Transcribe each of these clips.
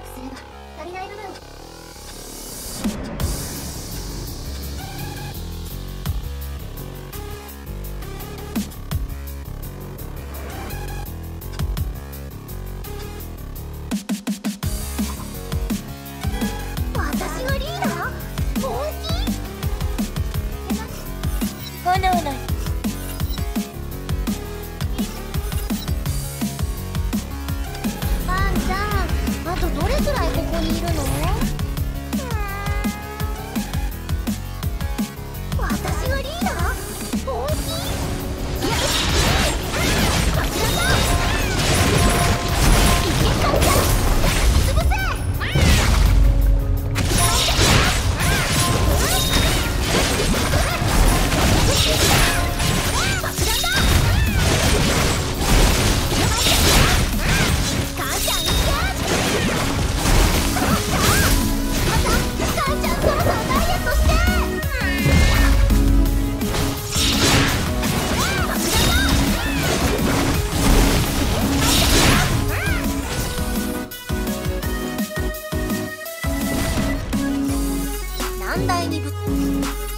早くすれば足りない部分を三大二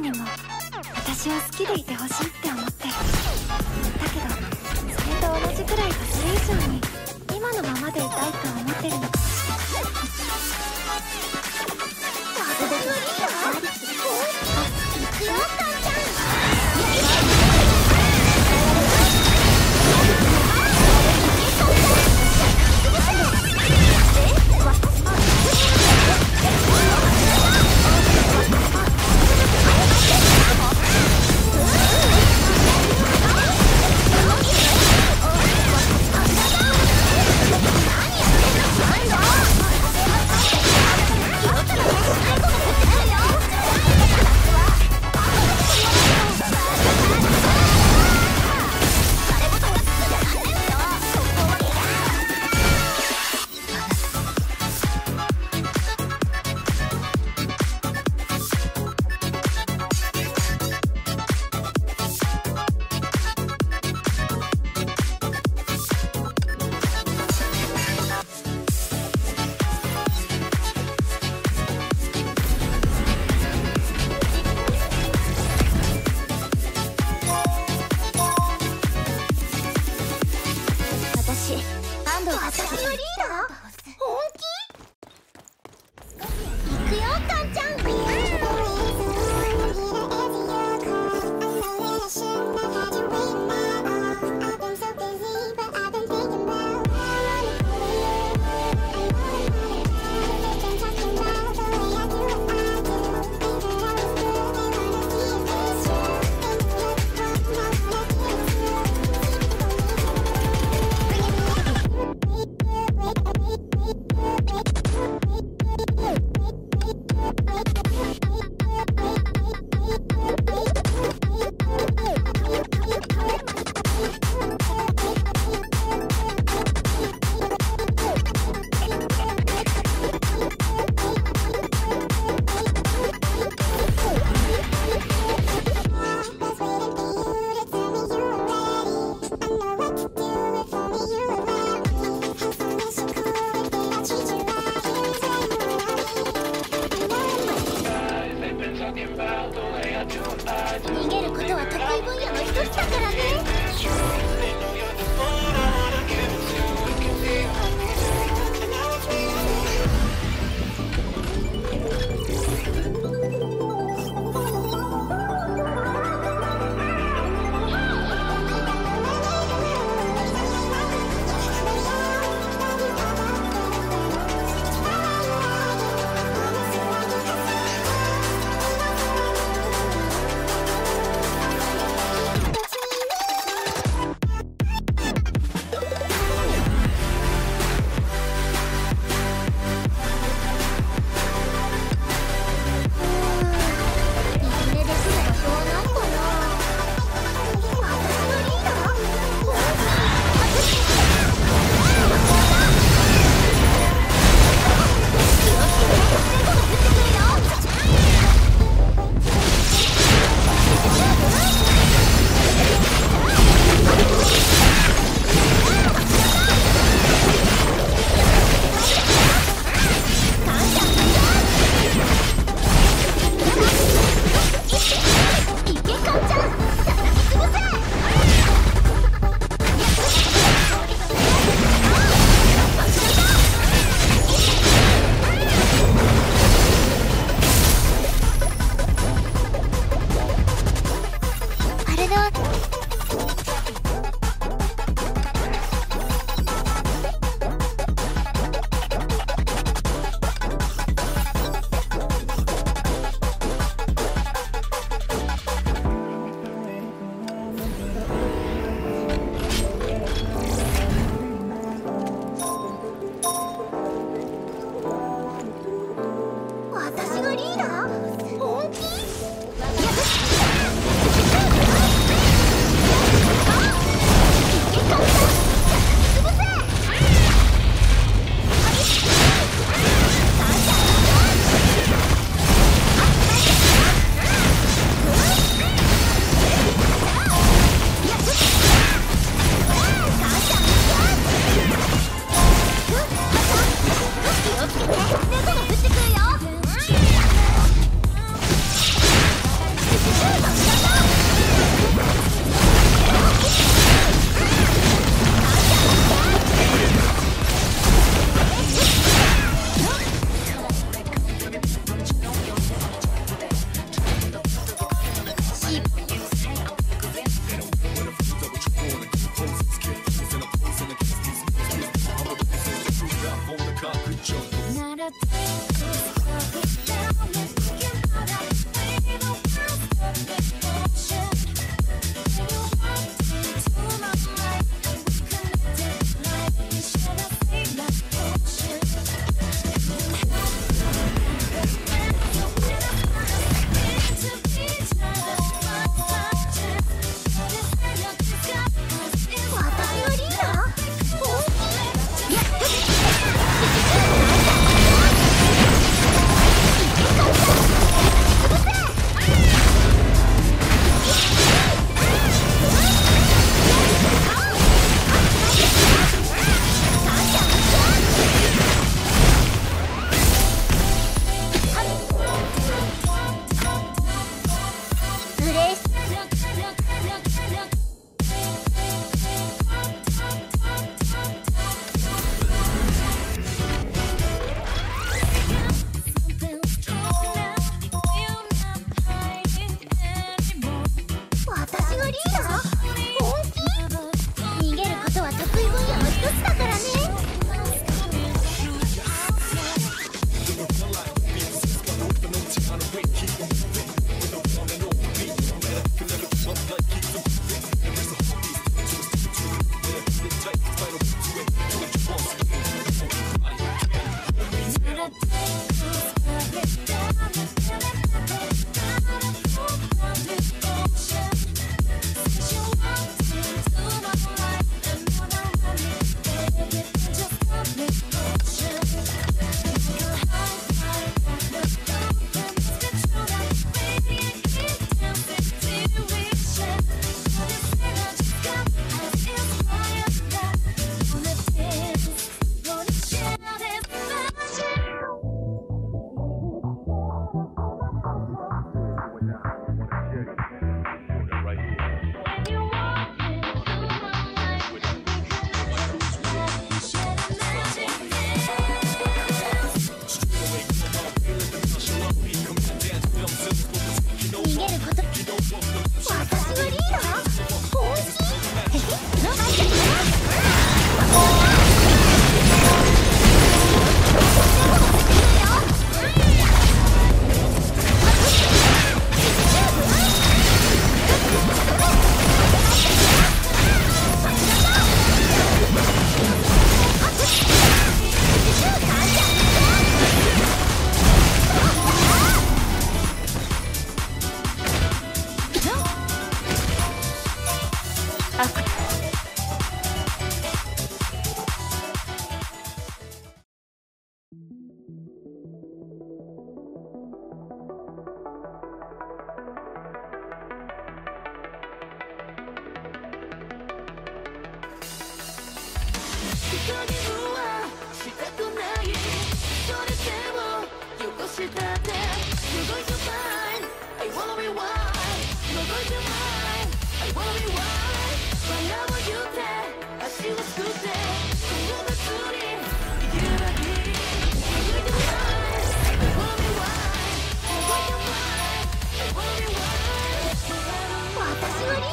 にも私を好きでいてほしい。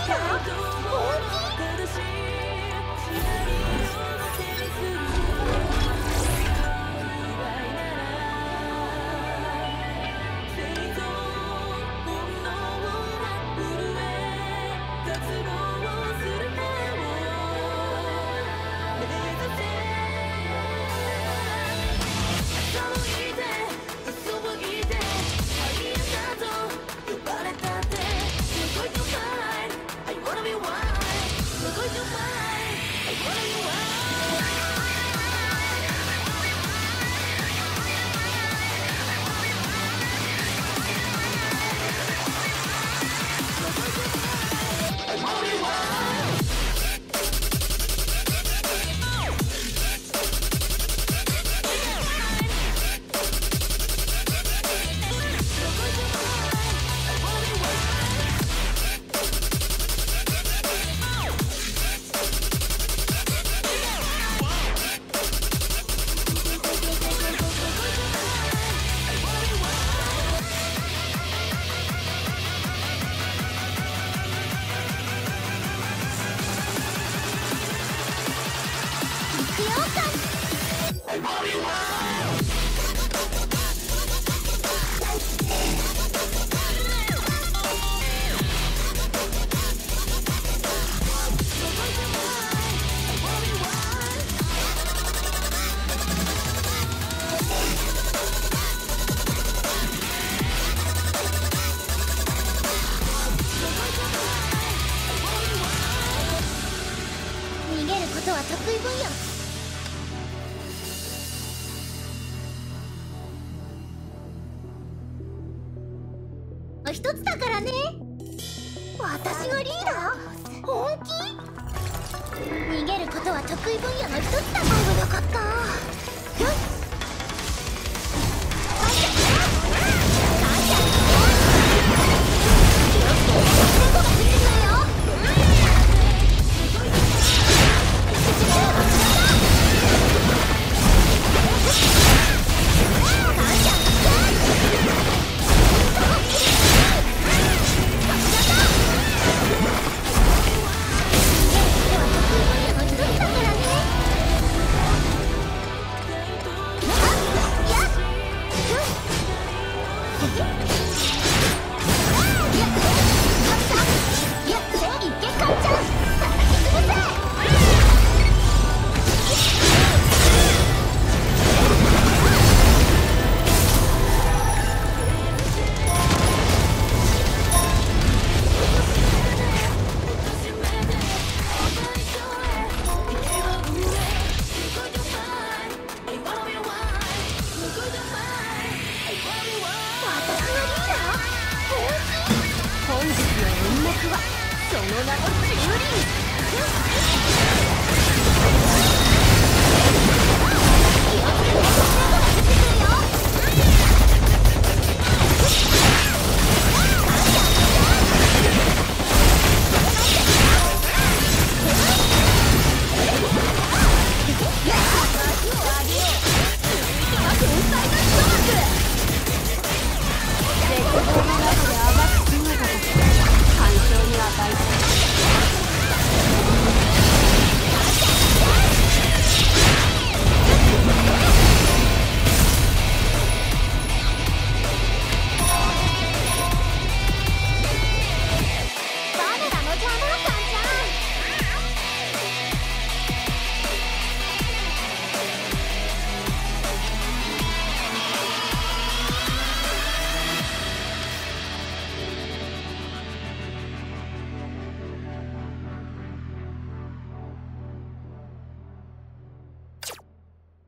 Go, go, go.